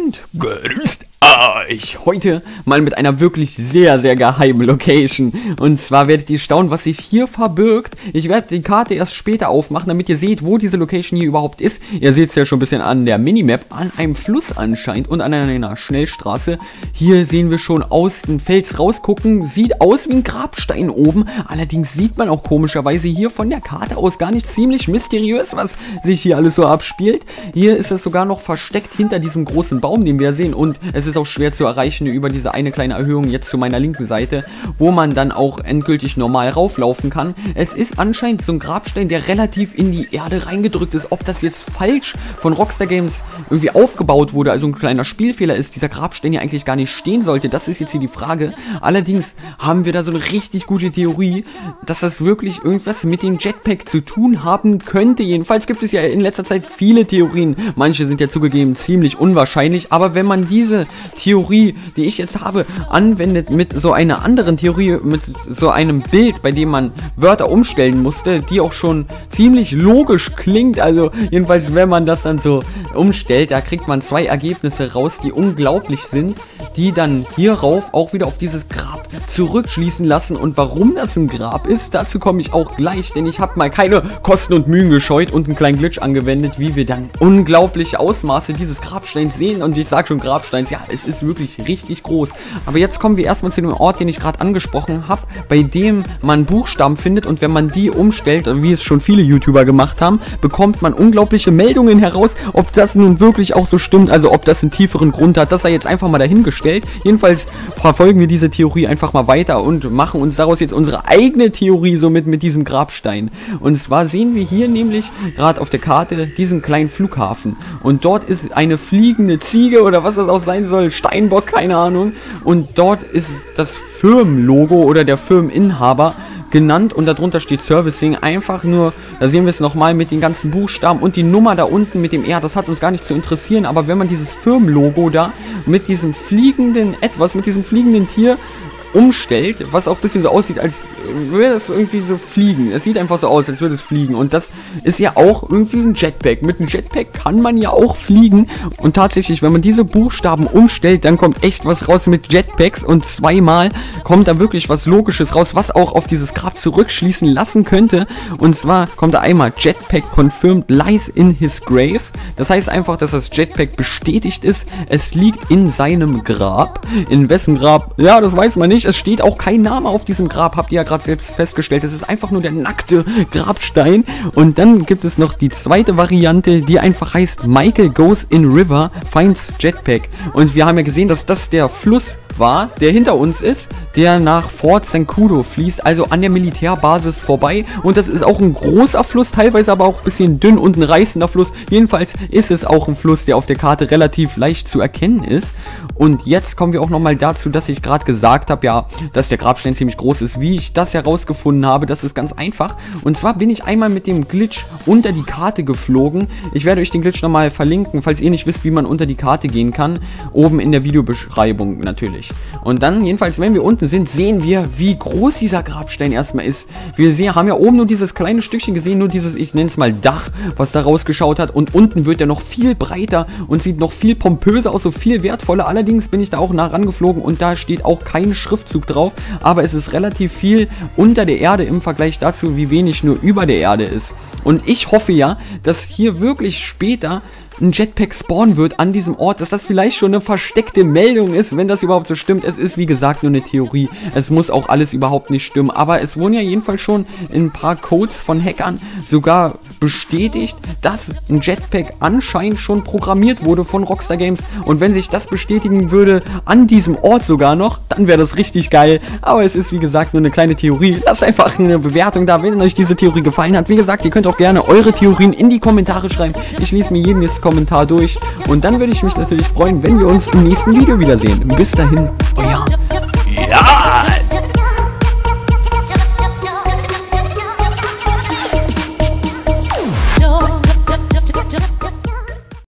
und grüßt euch. Heute mal mit einer wirklich sehr, sehr geheimen Location. Und zwar werdet ihr staunen, was sich hier verbirgt. Ich werde die Karte erst später aufmachen, damit ihr seht, wo diese Location hier überhaupt ist. Ihr seht es ja schon ein bisschen an der Minimap, an einem Fluss anscheinend und an einer Schnellstraße. Hier sehen wir schon aus dem Fels rausgucken. Sieht aus wie ein Grabstein oben. Allerdings sieht man auch komischerweise hier von der Karte aus gar nicht ziemlich mysteriös, was sich hier alles so abspielt. Hier ist es sogar noch versteckt hinter diesem großen Baum, den wir sehen. Und es ist auch schwer zu erreichen über diese eine kleine Erhöhung jetzt zu meiner linken Seite, wo man dann auch endgültig normal rauflaufen kann. Es ist anscheinend so ein Grabstein, der relativ in die Erde reingedrückt ist. Ob das jetzt falsch von Rockstar Games irgendwie aufgebaut wurde, also ein kleiner Spielfehler ist, dieser Grabstein ja eigentlich gar nicht stehen sollte, das ist jetzt hier die Frage. Allerdings haben wir da so eine richtig gute Theorie, dass das wirklich irgendwas mit dem Jetpack zu tun haben könnte. Jedenfalls gibt es ja in letzter Zeit viele Theorien. Manche sind ja zugegeben ziemlich unwahrscheinlich, aber wenn man diese Theorie, die ich jetzt habe, anwendet mit so einer anderen Theorie, mit so einem Bild, bei dem man Wörter umstellen musste, die auch schon ziemlich logisch klingt. Also jedenfalls, wenn man das dann so umstellt, da kriegt man zwei Ergebnisse raus, die unglaublich sind, die dann hierauf auch wieder auf dieses Grab zurückschließen lassen. Und warum das ein Grab ist, dazu komme ich auch gleich, denn ich habe mal keine Kosten und Mühen gescheut und einen kleinen Glitch angewendet, wie wir dann unglaubliche Ausmaße dieses Grabsteins sehen. Und ich sage schon Grabsteins, ja, es ist wirklich richtig groß. Aber jetzt kommen wir erstmal zu dem Ort, den ich gerade angesprochen habe, bei dem man Buchstaben findet und wenn man die umstellt, wie es schon viele YouTuber gemacht haben, bekommt man unglaubliche Meldungen heraus, ob das nun wirklich auch so stimmt, also ob das einen tieferen Grund hat. Das sei jetzt einfach mal dahingestellt. Jedenfalls verfolgen wir diese Theorie einfach mal weiter und machen uns daraus jetzt unsere eigene Theorie somit mit diesem Grabstein. Und zwar sehen wir hier nämlich gerade auf der Karte diesen kleinen Flughafen. Und dort ist eine fliegende Ziege oder was das auch sein soll, Steinbock, keine Ahnung. Und dort ist das Firmenlogo oder der Firmeninhaber genannt und darunter steht Servicing. Einfach nur, da sehen wir es nochmal mit den ganzen Buchstaben und die Nummer da unten mit dem R, das hat uns gar nicht zu interessieren. Aber wenn man dieses Firmenlogo da mit diesem fliegenden etwas, mit diesem fliegenden Tier umstellt, was auch ein bisschen so aussieht, als würde es irgendwie so fliegen. Es sieht einfach so aus, als würde es fliegen. Und das ist ja auch irgendwie ein Jetpack. Mit einem Jetpack kann man ja auch fliegen. Und tatsächlich, wenn man diese Buchstaben umstellt, dann kommt echt was raus mit Jetpacks. Und zweimal kommt da wirklich was Logisches raus, was auch auf dieses Grab zurückschließen lassen könnte. Und zwar kommt da einmal Jetpack confirmed lies in his grave. Das heißt einfach, dass das Jetpack bestätigt ist. Es liegt in seinem Grab. In wessen Grab? Ja, das weiß man nicht nicht. Es steht auch kein Name auf diesem Grab, habt ihr ja gerade selbst festgestellt. Es ist einfach nur der nackte Grabstein. Und dann gibt es noch die zweite Variante, die einfach heißt Michael Goes in River, finds Jetpack. Und wir haben ja gesehen, dass das der Fluss war, der hinter uns ist, der nach Fort Sankudo fließt, also an der Militärbasis vorbei. Und das ist auch ein großer Fluss, teilweise aber auch ein bisschen dünn und ein reißender Fluss. Jedenfalls ist es auch ein Fluss, der auf der Karte relativ leicht zu erkennen ist. Und jetzt kommen wir auch nochmal dazu, dass ich gerade gesagt habe, ja, dass der Grabstein ziemlich groß ist. Wie ich das herausgefunden habe, das ist ganz einfach. Und zwar bin ich einmal mit dem Glitch unter die Karte geflogen. Ich werde euch den Glitch nochmal verlinken, falls ihr nicht wisst, wie man unter die Karte gehen kann. Oben in der Videobeschreibung natürlich. Und dann, jedenfalls, wenn wir unten sind, sehen wir, wie groß dieser Grabstein erstmal ist. Wir sehen, haben ja oben nur dieses kleine Stückchen gesehen, nur dieses, ich nenne es mal Dach, was da rausgeschaut hat. Und unten wird er noch viel breiter und sieht noch viel pompöser aus, so viel wertvoller. Allerdings bin ich da auch nah rangeflogen und da steht auch kein Schriftzug drauf. Aber es ist relativ viel unter der Erde im Vergleich dazu, wie wenig nur über der Erde ist. Und ich hoffe ja, dass hier wirklich später ein Jetpack spawnen wird an diesem Ort, dass das vielleicht schon eine versteckte Meldung ist, wenn das überhaupt so stimmt. Es ist wie gesagt nur eine Theorie. Es muss auch alles überhaupt nicht stimmen. Aber es wurden ja jedenfalls schon in ein paar Codes von Hackern sogar bestätigt, dass ein Jetpack anscheinend schon programmiert wurde von Rockstar Games. Und wenn sich das bestätigen würde, an diesem Ort sogar noch, dann wäre das richtig geil. Aber es ist wie gesagt nur eine kleine Theorie. Lasst einfach eine Bewertung da, wenn euch diese Theorie gefallen hat. Wie gesagt, ihr könnt auch gerne eure Theorien in die Kommentare schreiben. Ich lese mir Kommentar Kommentar durch. Und dann würde ich mich natürlich freuen, wenn wir uns im nächsten Video wiedersehen. Bis dahin, euer